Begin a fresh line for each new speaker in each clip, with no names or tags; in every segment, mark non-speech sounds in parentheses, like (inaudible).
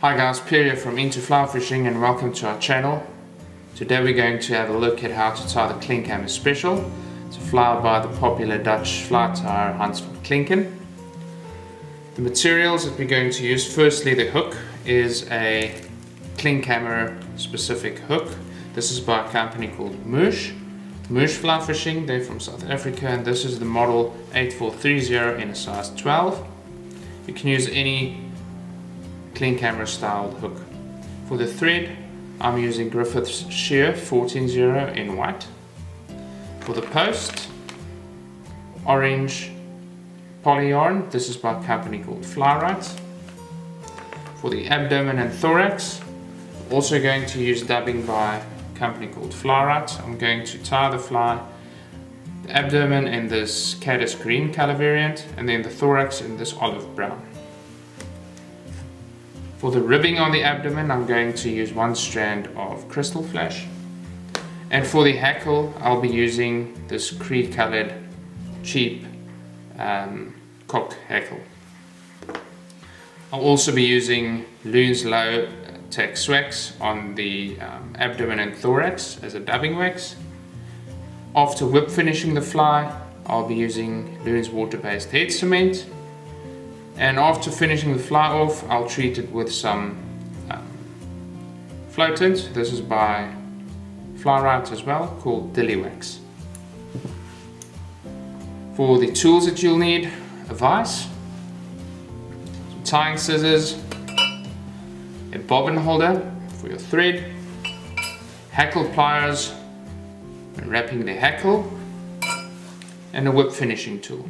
Hi guys, Pierre from Into Fly Fishing and welcome to our channel. Today we're going to have a look at how to tie the Klinkhammer Special. It's a fly by the popular Dutch fly tyer Hans van Klinken. The materials that we're going to use, firstly the hook is a Klinkhammer specific hook. This is by a company called Mouche. Mouche Fly Fishing, they're from South Africa and this is the model 8430 in a size 12. You can use any Klinkhammer styled hook. For the thread, I'm using Griffiths Sheer 140 in white. For the post, orange poly yarn. This is by a company called Fly-Rite. For the abdomen and thorax, also going to use dubbing by a company called Fly-Rite. I'm going to tie the fly, the abdomen in this caddis green color variant, and then the thorax in this olive brown. For the ribbing on the abdomen, I'm going to use one strand of Krystal Flash. And for the hackle, I'll be using this creed colored cheap um, cock hackle. I'll also be using Loon's Low Tech Swax on the um, abdomen and thorax as a dubbing wax. After whip finishing the fly, I'll be using Loon's water-based head cement. And after finishing the fly off, I'll treat it with some um, floatants. This is by Fly-Rite as well, called Dilly Wax. For the tools that you'll need, a vise, some tying scissors, a bobbin holder for your thread, hackle pliers wrapping the hackle, and a whip finishing tool.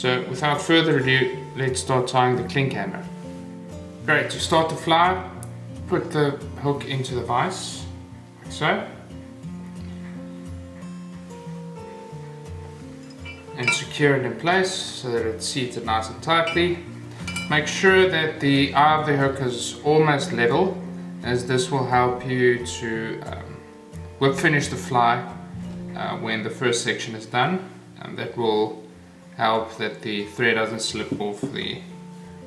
So without further ado, let's start tying the Klinkhammer. Great, to start the fly, put the hook into the vise, like so. and secure it in place so that it's seated nice and tightly. Make sure that the eye of the hook is almost level as this will help you to um, whip finish the fly uh, when the first section is done and that will help that the thread doesn't slip off the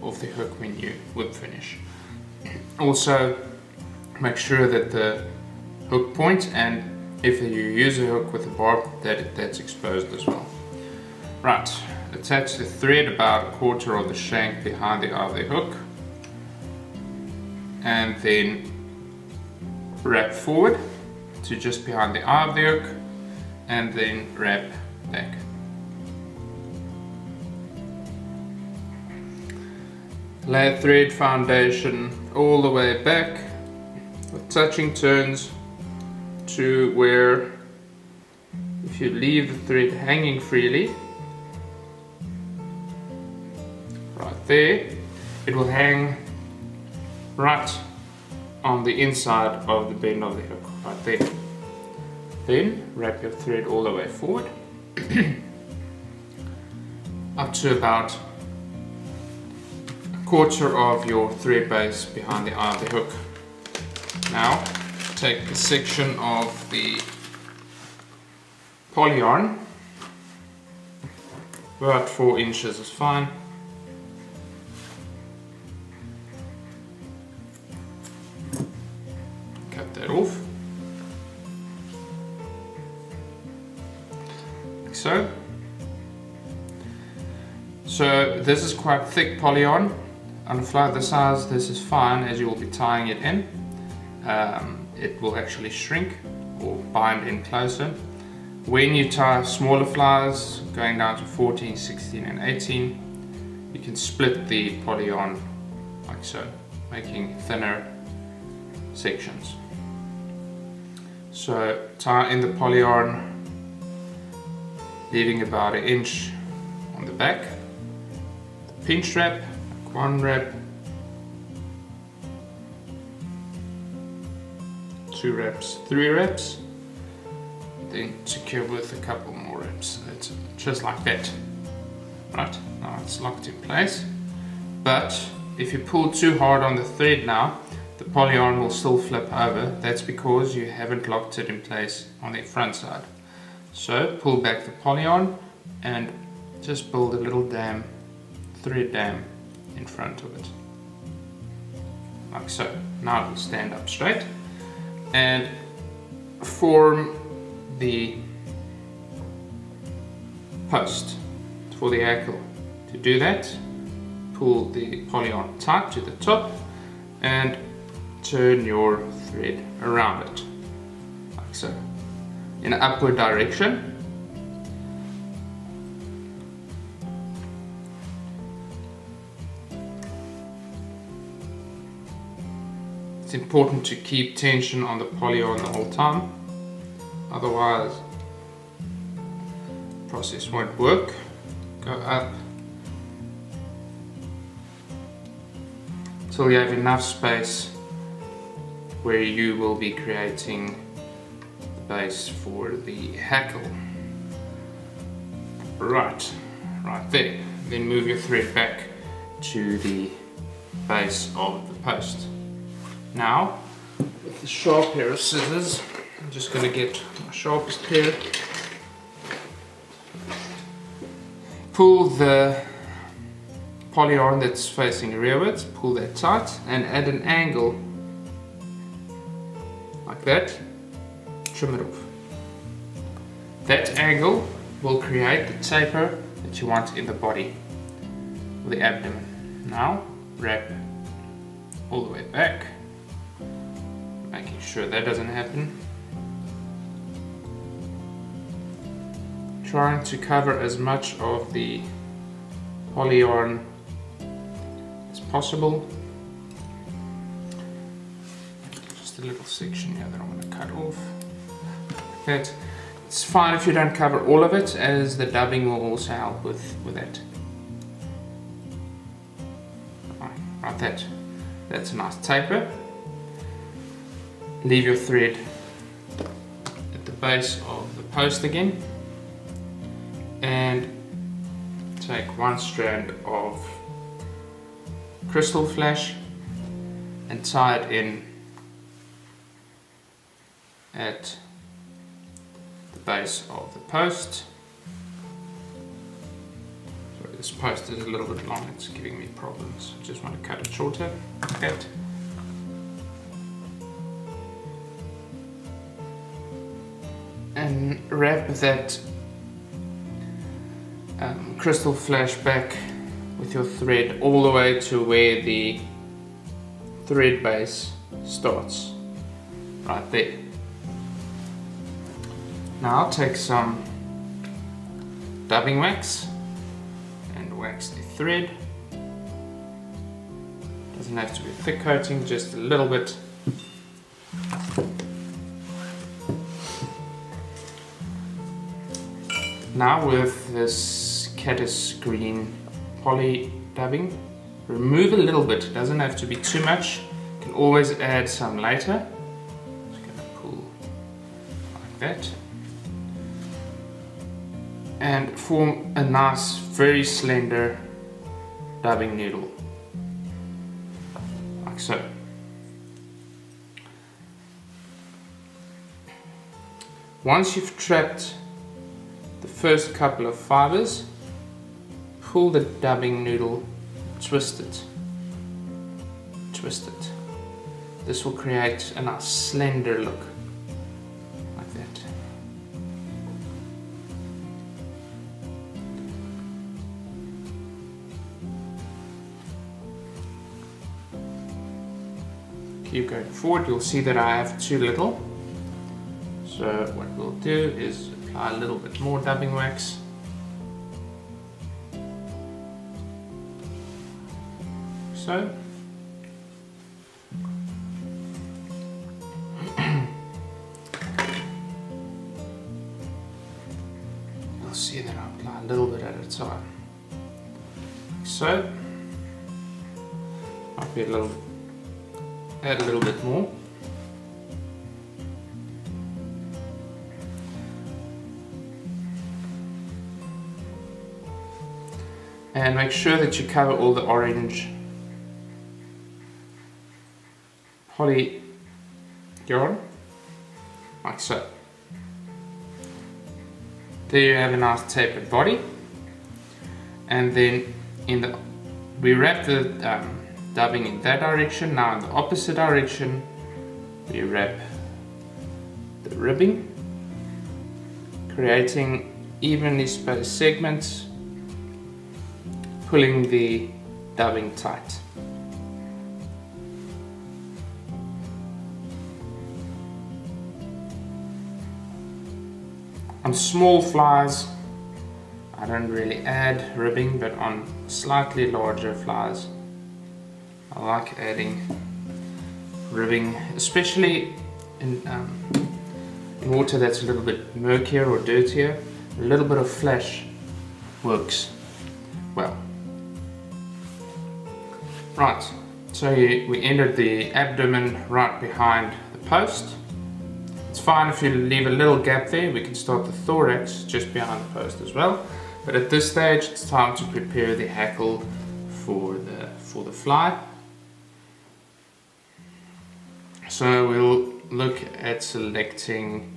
off the hook when you whip finish. Also make sure that the hook points point and if you use a hook with a barb that that's exposed as well. Right, attach the thread about a quarter of the shank behind the eye of the hook and then wrap forward to just behind the eye of the hook and then wrap back. Lay thread foundation all the way back with touching turns to where if you leave the thread hanging freely right there, it will hang right on the inside of the bend of the hook, right there. Then wrap your thread all the way forward (clears throat) up to about quarter of your thread base behind the eye of the hook. Now take a section of the poly yarn, about 4 inches is fine Cut that off. Like so. So this is quite thick polyyarn. On fly this size, this is fine as you will be tying it in. Um, it will actually shrink or bind in closer. When you tie smaller flies, going down to 14, 16 and 18, you can split the poly on like so, making thinner sections. So tie in the poly yarn, leaving about an inch on the back. The pinch wrap, one rep, two reps, three reps, then secure with a couple more wraps. It's just like that. Right, now it's locked in place. But if you pull too hard on the thread now, the poly yarn will still flip over. That's because you haven't locked it in place on the front side. So pull back the poly yarn and just build a little dam, thread dam in front of it. like so. Now it will stand up straight and form the post for the ankle. To do that, pull the poly yarn tight to the top and turn your thread around it, like so, in an upward direction. It's important to keep tension on the poly yarn the whole time, otherwise the process won't work. Go up until you have enough space where you will be creating the base for the hackle. Right, right there. Then move your thread back to the base of the post. Now, with the sharp pair of scissors, I'm just going to get my sharpest pair. Pull the poly yarn that's facing rearwards, pull that tight and at an angle like that, trim it off. That angle will create the taper that you want in the body, the abdomen. Now, wrap all the way back, making sure that doesn't happen. Trying to cover as much of the poly yarn as possible Just a little section here that I'm going to cut off. That. It's fine if you don't cover all of it as the dubbing will also help with, with that. Right, that. That's a nice taper. Leave your thread at the base of the post again and take one strand of Krystal Flash and tie it in at the base of the post. Sorry, this post is a little bit long, it's giving me problems. I just want to cut it shorter. Okay. Wrap that um, Krystal Flash back with your thread all the way to where the thread base starts, right there. Now I'll take some dubbing wax and wax the thread. Doesn't have to be a thick coating, just a little bit. Now with this caddis green poly dubbing, remove a little bit, it doesn't have to be too much. You can always add some later. Just gonna pull like that and form a nice, very slender dubbing noodle, like so. Once you've trapped first couple of fibers, pull the dubbing noodle, twist it, twist it. This will create a nice slender look. Like that. Keep going forward, you'll see that I have too little. So what we'll do is a little bit more dubbing wax. So. (clears throat) you'll see that I apply a little bit at a time. So. Might be a little add a little bit more. And make sure that you cover all the orange poly yarn, like so. There you have a nice tapered body. And then in the, we wrap the um, dubbing in that direction. Now in the opposite direction, we wrap the ribbing, creating evenly spaced segments, pulling the dubbing tight. On small flies, I don't really add ribbing, but on slightly larger flies, I like adding ribbing, especially in, um, water that's a little bit murkier or dirtier. A little bit of flash works well. Right, so we entered the abdomen right behind the post. It's fine if you leave a little gap there, we can start the thorax just behind the post as well. But at this stage, it's time to prepare the hackle for the, for the fly. So we'll look at selecting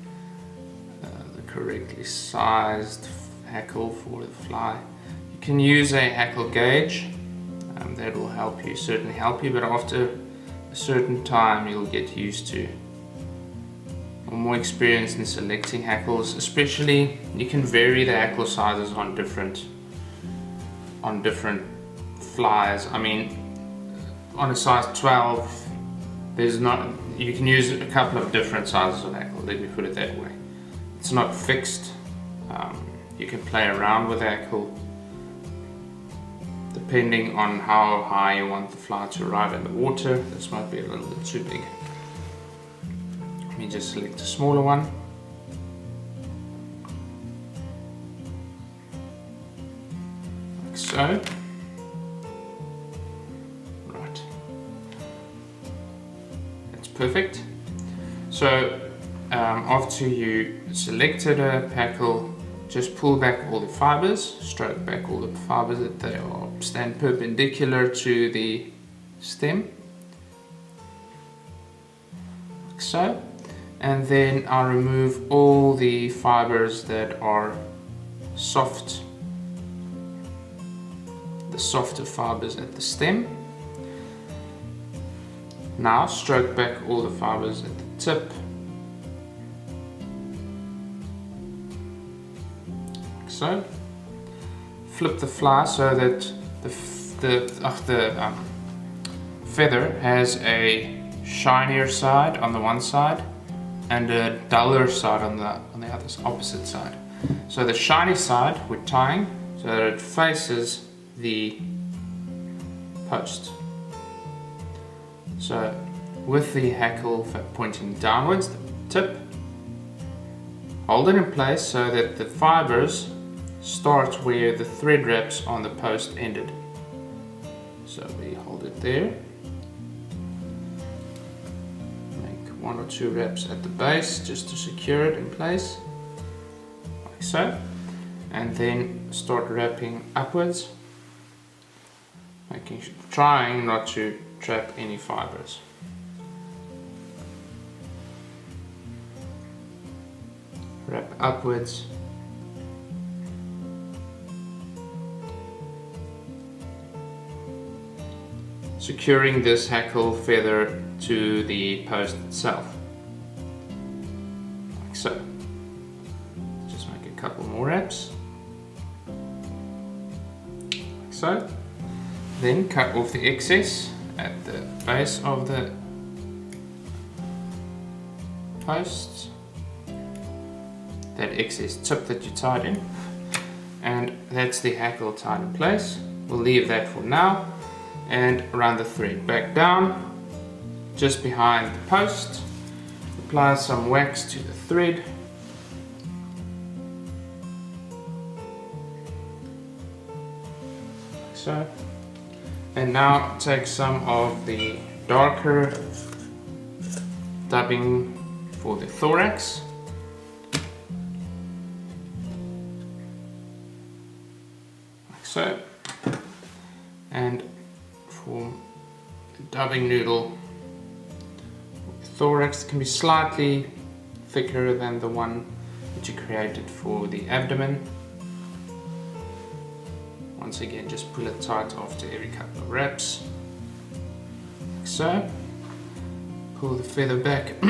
uh, the correctly sized hackle for the fly. You can use a hackle gauge, um, that will help you, certainly help you, but after a certain time you'll get used to or more experience in selecting hackles especially you can vary the hackle sizes on different on different flies. I mean on a size 12 there's not you can use a couple of different sizes of hackle let me put it that way. It's not fixed. Um, you can play around with hackle depending on how high you want the fly to arrive in the water this might be a little bit too big let me just select a smaller one. Like so. Right. That's perfect. So um, after you selected a hackle, just pull back all the fibers, stroke back all the fibers that they are stand perpendicular to the stem, like so. And then I'll remove all the fibers that are soft the softer fibers at the stem. Now stroke back all the fibers at the tip. Like so. Flip the fly so that the, the, uh, the um, feather has a shinier side on the one side and a duller side on the on the other opposite side. So the shiny side we're tying so that it faces the post. So with the hackle pointing downwards, the tip, hold it in place so that the fibers start where the thread wraps on the post ended. So we hold it there. Make one or two wraps at the base just to secure it in place. Like so. And then start wrapping upwards. Making trying not to trap any fibers. Wrap upwards securing this hackle feather to the post itself. Like so. Just make a couple more wraps. Like so. Then cut off the excess at the base of the post. That excess tip that you tied in. And that's the hackle tied in place. We'll leave that for now and run the thread back down just behind the post. Apply some wax to the thread. Like so. And now take some of the darker dubbing for the thorax. For the dubbing noodle thorax can be slightly thicker than the one that you created for the abdomen. Once again, just pull it tight after every couple of reps. like so. Pull the feather back (clears throat)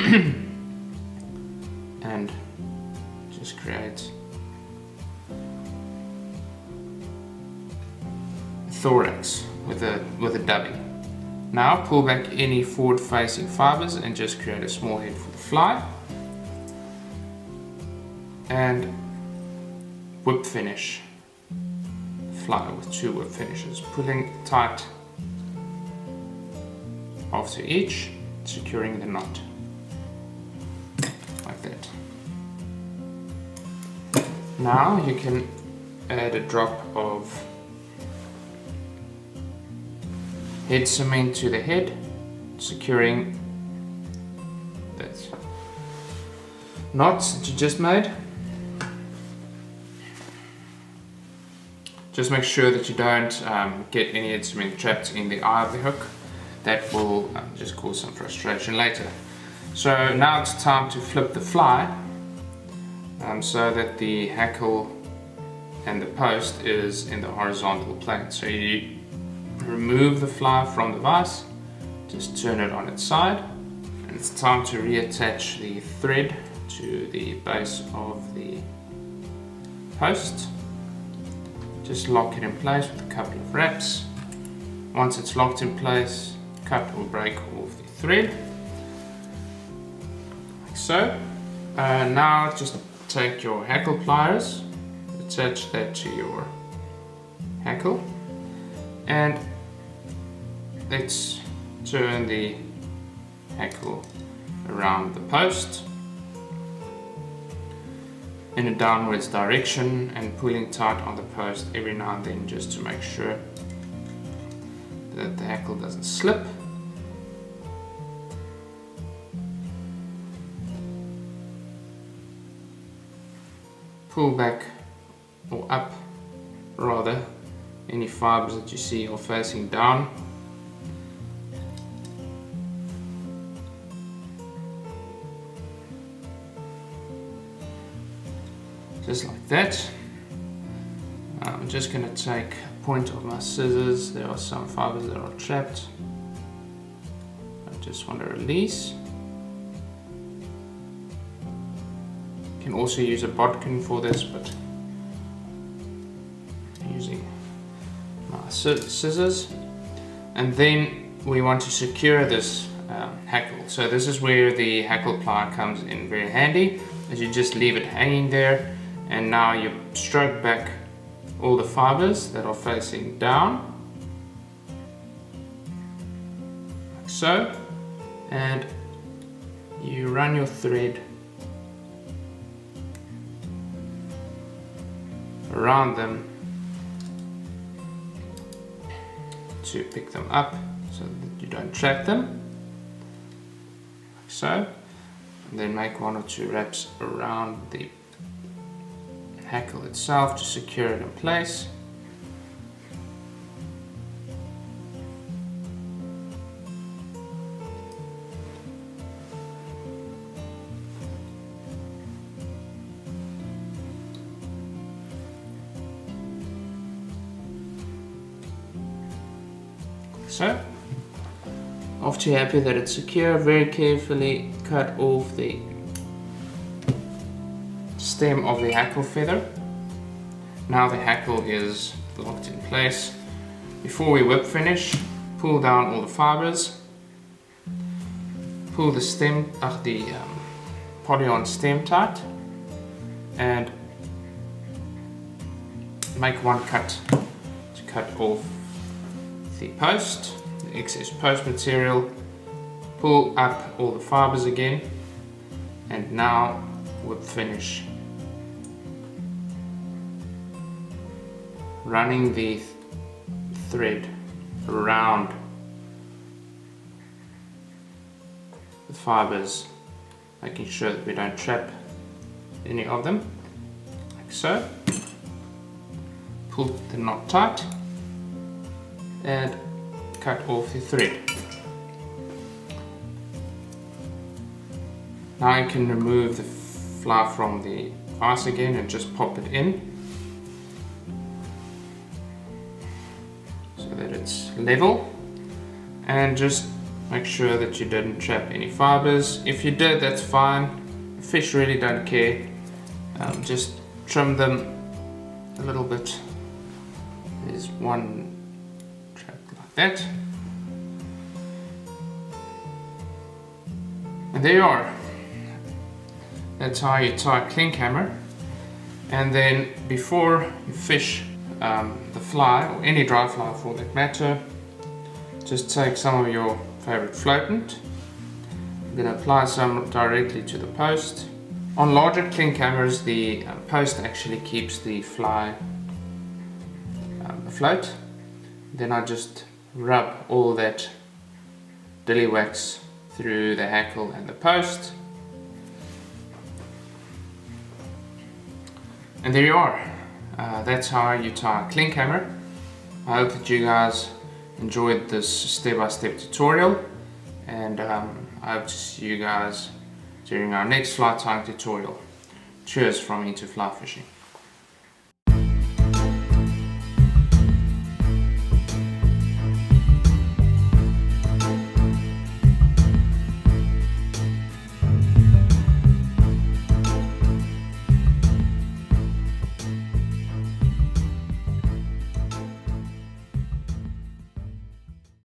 and just create thorax with a with a dubby. Now pull back any forward facing fibers and just create a small head for the fly. And whip finish. Fly with two whip finishes, pulling tight after each, securing the knot. Like that. Now you can add a drop of head cement to the head, securing that knots that you just made. Just make sure that you don't um, get any head cement trapped in the eye of the hook. That will um, just cause some frustration later. So now it's time to flip the fly um, so that the hackle and the post is in the horizontal plane. So you remove the fly from the vise, just turn it on its side, and it's time to reattach the thread to the base of the post. Just lock it in place with a couple of wraps. Once it's locked in place, cut or break off the thread, like so. Uh, now just take your hackle pliers, attach that to your hackle, and let's turn the hackle around the post in a downwards direction and pulling tight on the post every now and then just to make sure that the hackle doesn't slip. Pull back or up rather any fibers that you see are facing down just like that. I'm just going to take a point of my scissors. There are some fibers that are trapped. I just want to release. You can also use a bodkin for this, but scissors. And then we want to secure this um, hackle. So this is where the hackle ply comes in very handy, as you just leave it hanging there and now you stroke back all the fibers that are facing down like so and you run your thread around them to pick them up so that you don't trap them like so and then make one or two wraps around the hackle itself to secure it in place. After happy that it's secure, very carefully cut off the stem of the hackle feather. Now the hackle is locked in place. Before we whip finish, pull down all the fibers, pull the stem, uh, the um, poly on stem tight, and make one cut to cut off the post, excess post material, pull up all the fibers again, and now whip finish. Running the th thread around the fibers making sure that we don't trap any of them like so. Pull the knot tight and cut off the thread now you can remove the fly from the vise again and just pop it in so that it's level and just Make sure that you didn't trap any fibers. If you did, that's fine. Fish really don't care. Um, just trim them a little bit. There's one that. And there you are. That's how you tie a Klinkhammer. And then before you fish um, the fly, or any dry fly for that matter, just take some of your favorite floatant. I'm going to apply some directly to the post. On larger Klinkhammers, the uh, post actually keeps the fly um, afloat. Then I just rub all that dilly wax through the hackle and the post. And there you are. Uh, that's how you tie a Klinkhammer. I hope that you guys enjoyed this step-by-step -step tutorial and um, I hope to see you guys during our next fly tying tutorial. Cheers from Into Fly Fishing.